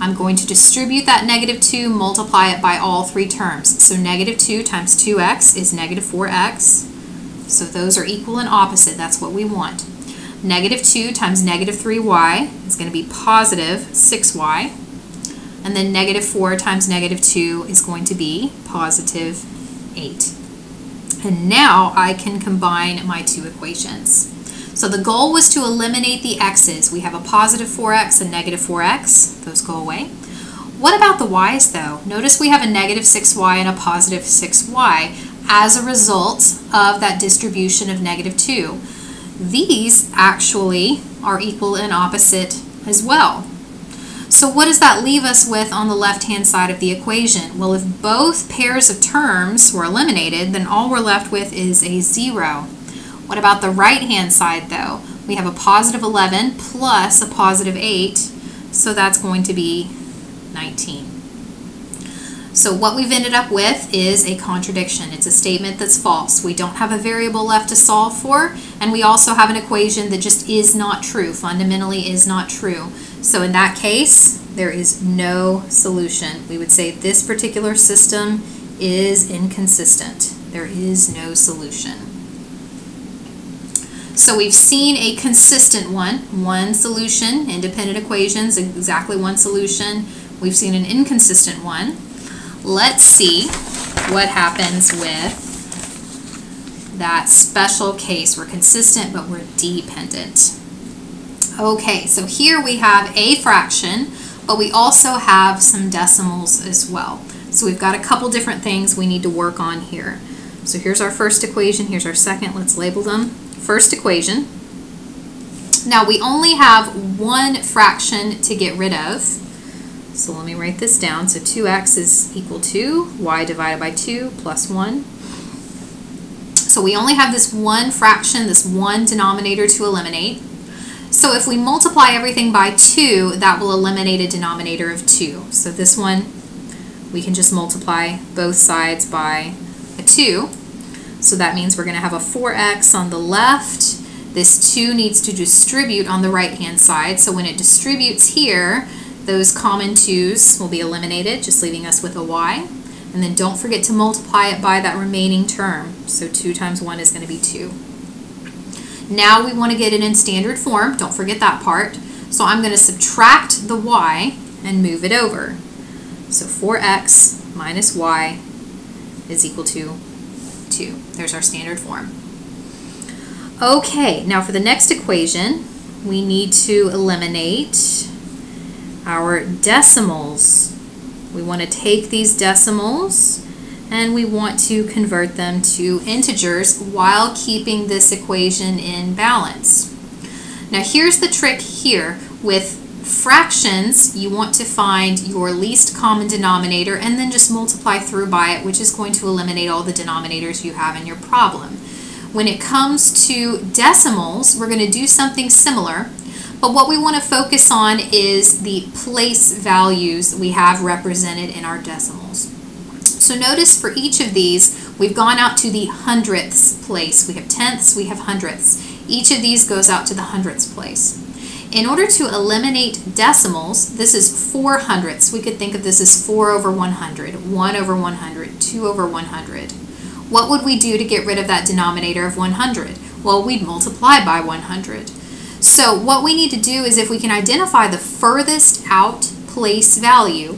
Speaker 1: I'm going to distribute that negative 2, multiply it by all three terms. So negative 2 times 2x is negative 4x. So those are equal and opposite. That's what we want. Negative 2 times negative 3y is going to be positive 6y. And then negative 4 times negative 2 is going to be positive 8. And now I can combine my two equations. So the goal was to eliminate the x's. We have a positive 4x and negative 4x. Those go away. What about the y's though? Notice we have a negative 6y and a positive 6y as a result of that distribution of negative 2. These actually are equal and opposite as well. So what does that leave us with on the left-hand side of the equation? Well, if both pairs of terms were eliminated, then all we're left with is a 0. What about the right-hand side, though? we have a positive 11 plus a positive 8, so that's going to be 19. So what we've ended up with is a contradiction. It's a statement that's false. We don't have a variable left to solve for, and we also have an equation that just is not true, fundamentally is not true. So in that case, there is no solution. We would say this particular system is inconsistent. There is no solution. So we've seen a consistent one, one solution, independent equations, exactly one solution. We've seen an inconsistent one. Let's see what happens with that special case. We're consistent, but we're dependent. Okay, so here we have a fraction, but we also have some decimals as well. So we've got a couple different things we need to work on here. So here's our first equation, here's our second, let's label them. First equation. Now we only have one fraction to get rid of. So let me write this down. So 2x is equal to y divided by 2 plus 1. So we only have this one fraction, this one denominator to eliminate. So if we multiply everything by 2, that will eliminate a denominator of 2. So this one, we can just multiply both sides by a 2. So that means we're going to have a 4x on the left. This 2 needs to distribute on the right-hand side. So when it distributes here, those common 2's will be eliminated, just leaving us with a y. And then don't forget to multiply it by that remaining term. So 2 times 1 is going to be 2. Now we want to get it in standard form. Don't forget that part. So I'm going to subtract the y and move it over. So 4x minus y is equal to 2. There's our standard form. Okay, now for the next equation, we need to eliminate our decimals. We want to take these decimals and we want to convert them to integers while keeping this equation in balance. Now here's the trick here. With fractions, you want to find your least common denominator and then just multiply through by it, which is going to eliminate all the denominators you have in your problem. When it comes to decimals, we're going to do something similar, but what we want to focus on is the place values we have represented in our decimals. So notice for each of these, we've gone out to the hundredths place. We have tenths, we have hundredths. Each of these goes out to the hundredths place. In order to eliminate decimals, this is 4 hundredths. We could think of this as 4 over 100, 1 over 100, 2 over 100. What would we do to get rid of that denominator of 100? Well, we'd multiply by 100. So what we need to do is if we can identify the furthest out place value,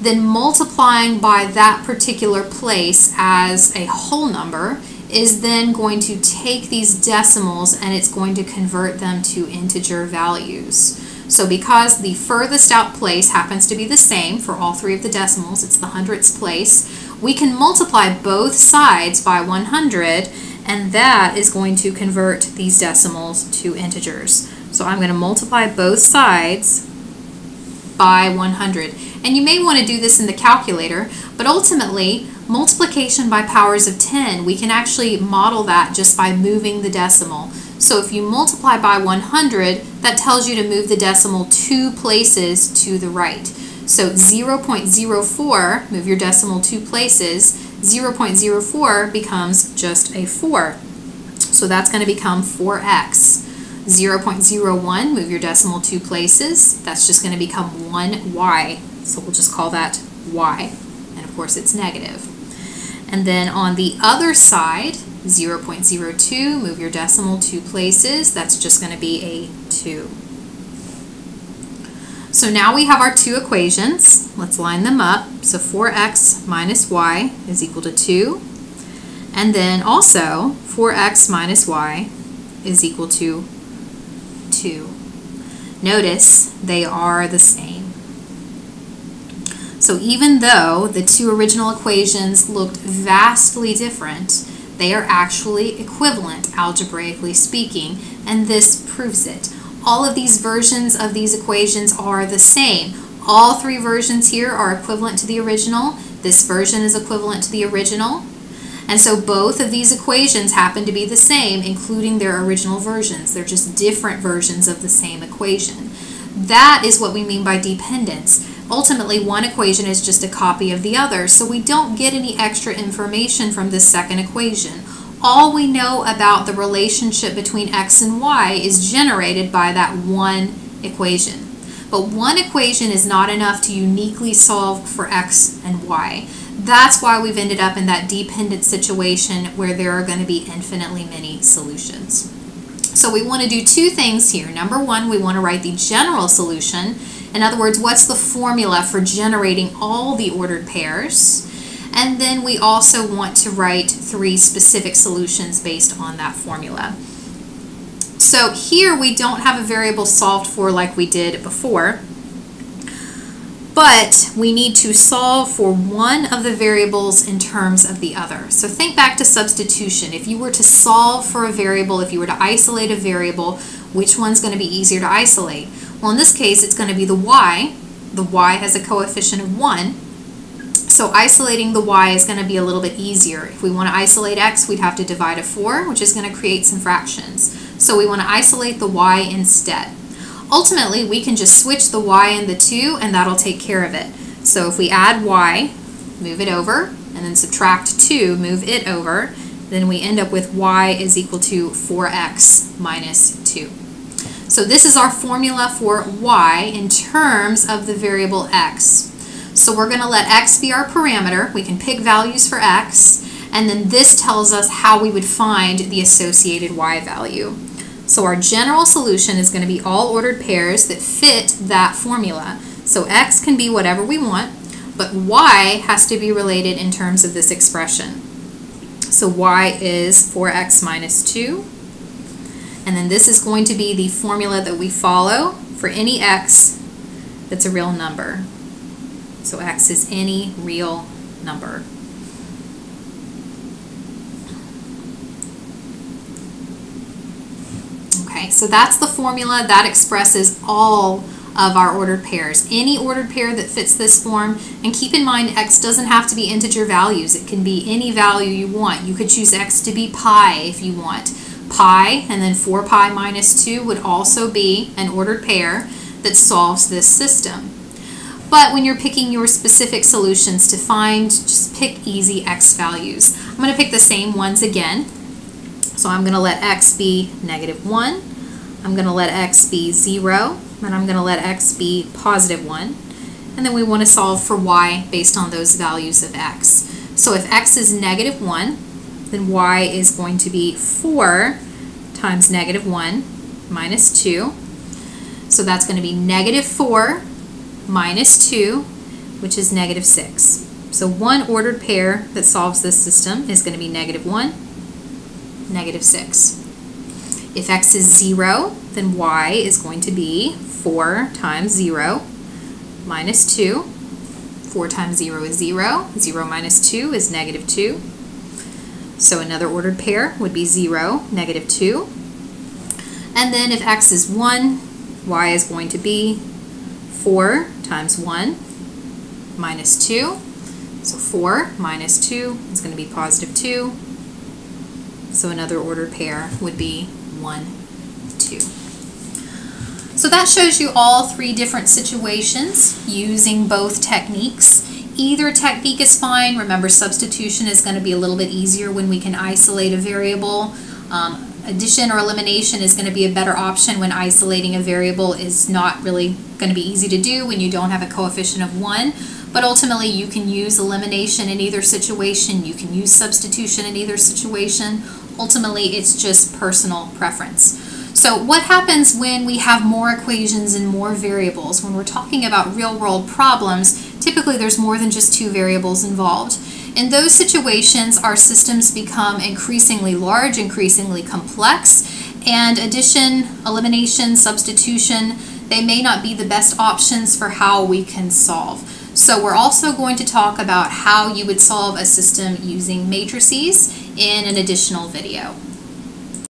Speaker 1: then multiplying by that particular place as a whole number is then going to take these decimals and it's going to convert them to integer values. So because the furthest out place happens to be the same for all three of the decimals, it's the hundredths place, we can multiply both sides by 100 and that is going to convert these decimals to integers. So I'm going to multiply both sides by 100. And you may want to do this in the calculator, but ultimately, multiplication by powers of 10, we can actually model that just by moving the decimal. So if you multiply by 100, that tells you to move the decimal two places to the right. So 0.04, move your decimal two places, 0.04 becomes just a 4. So that's going to become 4x. 0.01, move your decimal two places. That's just going to become 1y. So we'll just call that y. And of course it's negative. And then on the other side, 0.02, move your decimal two places. That's just going to be a 2. So now we have our two equations. Let's line them up. So 4x minus y is equal to 2. And then also 4x minus y is equal to 2. Notice they are the same. So even though the two original equations looked vastly different, they are actually equivalent, algebraically speaking, and this proves it all of these versions of these equations are the same. All three versions here are equivalent to the original. This version is equivalent to the original. And so both of these equations happen to be the same, including their original versions. They're just different versions of the same equation. That is what we mean by dependence. Ultimately, one equation is just a copy of the other, so we don't get any extra information from this second equation. All we know about the relationship between x and y is generated by that one equation. But one equation is not enough to uniquely solve for x and y. That's why we've ended up in that dependent situation where there are going to be infinitely many solutions. So we want to do two things here. Number one, we want to write the general solution. In other words, what's the formula for generating all the ordered pairs? And then we also want to write three specific solutions based on that formula. So here we don't have a variable solved for like we did before but we need to solve for one of the variables in terms of the other. So think back to substitution. If you were to solve for a variable, if you were to isolate a variable, which one's going to be easier to isolate? Well, in this case, it's going to be the y. The y has a coefficient of 1. So isolating the y is going to be a little bit easier. If we want to isolate x, we'd have to divide a 4, which is going to create some fractions. So we want to isolate the y instead. Ultimately, we can just switch the y and the 2 and that'll take care of it. So if we add y, move it over, and then subtract 2, move it over, then we end up with y is equal to 4x minus 2. So this is our formula for y in terms of the variable x. So we're going to let x be our parameter. We can pick values for x, and then this tells us how we would find the associated y value. So our general solution is going to be all ordered pairs that fit that formula. So x can be whatever we want, but y has to be related in terms of this expression. So y is 4x minus 2. And then this is going to be the formula that we follow for any x that's a real number. So x is any real number. Okay, so that's the formula that expresses all of our ordered pairs. Any ordered pair that fits this form, and keep in mind x doesn't have to be integer values. It can be any value you want. You could choose x to be pi if you want. Pi and then 4 pi minus 2 would also be an ordered pair that solves this system. But when you're picking your specific solutions to find, just pick easy x values. I'm going to pick the same ones again. So I'm going to let x be negative 1. I'm going to let x be 0. And I'm going to let x be positive 1. And then we want to solve for y based on those values of x. So if x is negative 1, then y is going to be 4 times negative 1 minus 2. So that's going to be negative 4 minus 2, which is negative 6. So one ordered pair that solves this system is going to be negative 1 negative 6. If x is 0, then y is going to be 4 times 0 minus 2. 4 times 0 is 0. 0 minus 2 is negative 2. So another ordered pair would be 0, negative 2. And then if x is 1, y is going to be 4 times 1 minus 2. So 4 minus 2 is going to be positive 2. So another ordered pair would be 1, 2. So that shows you all three different situations using both techniques. Either technique is fine. Remember, substitution is going to be a little bit easier when we can isolate a variable. Um, addition or elimination is going to be a better option when isolating a variable is not really going to be easy to do when you don't have a coefficient of 1. But ultimately, you can use elimination in either situation. You can use substitution in either situation. Ultimately, it's just personal preference. So what happens when we have more equations and more variables? When we're talking about real-world problems, typically there's more than just two variables involved. In those situations, our systems become increasingly large, increasingly complex, and addition, elimination, substitution, they may not be the best options for how we can solve. So we're also going to talk about how you would solve a system using matrices in an additional video.